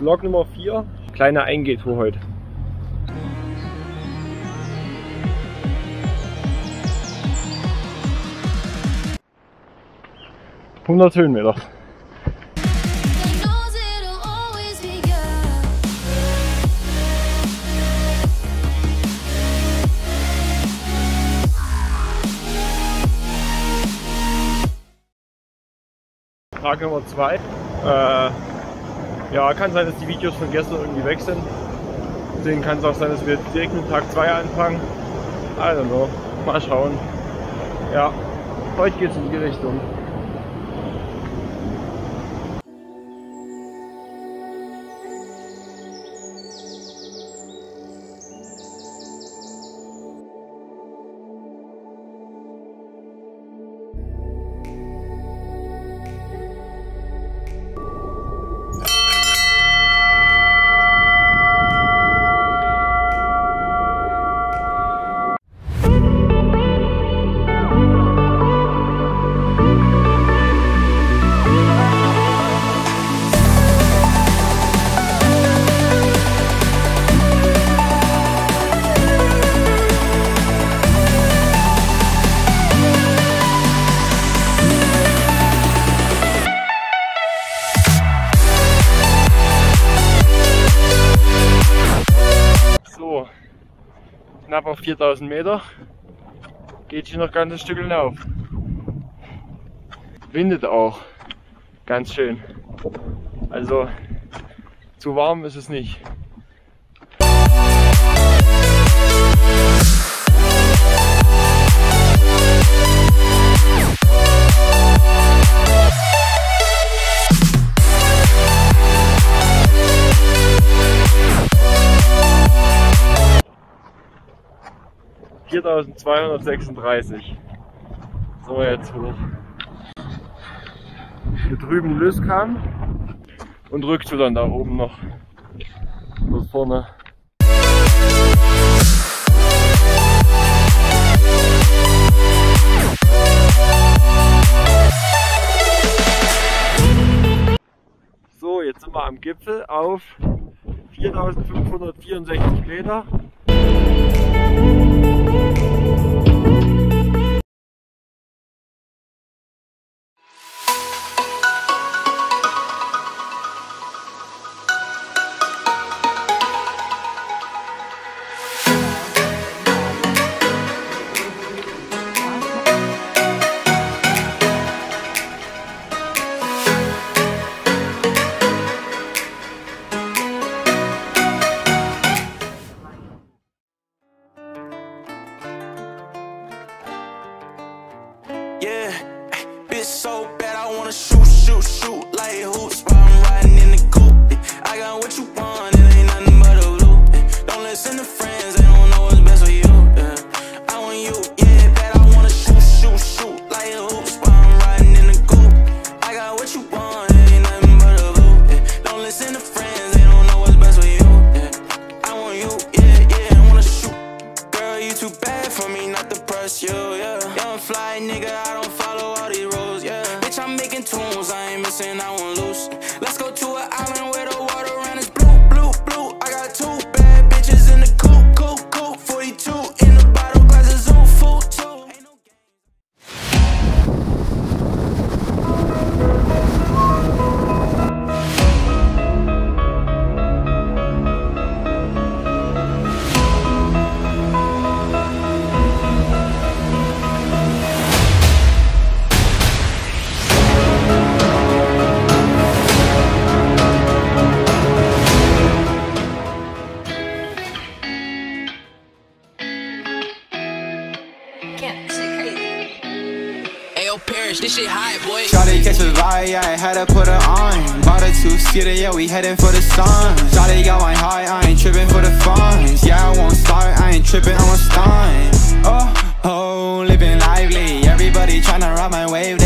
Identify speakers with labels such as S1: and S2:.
S1: Vlog Nummer 4, kleine Eingehtour heute. Hundert Höhenmeter. Tag Nummer 2. Äh, ja, kann sein, dass die Videos von gestern irgendwie weg sind. Deswegen kann es auch sein, dass wir direkt mit Tag 2 anfangen. I don't know. Mal schauen. Ja, heute geht es in die Richtung. Knapp auf 4000 Meter. Geht hier noch ganz ein Stück hinauf. Windet auch ganz schön. Also zu warm ist es nicht. Viertausendzweihundertsechsunddreißig. So jetzt hoch. Hier drüben Lüskam und Rückzug da oben noch. Dort vorne. So, jetzt sind wir am Gipfel auf 4564 Meter.
S2: For me not to press you, yeah. Young fly nigga, I don't follow all these rules, yeah. Bitch, I'm making tunes, I ain't missing, I won't Parrish, this shit hot, boy.
S3: Shawty catch a vibe, yeah, I had to put her on. Bought a two-seater, yeah, we heading for the sun. Shawty got my high, I ain't tripping for the funds. Yeah, I won't start, I ain't tripping, I'm a stun. Oh, oh, living lively. Everybody tryna ride my wave,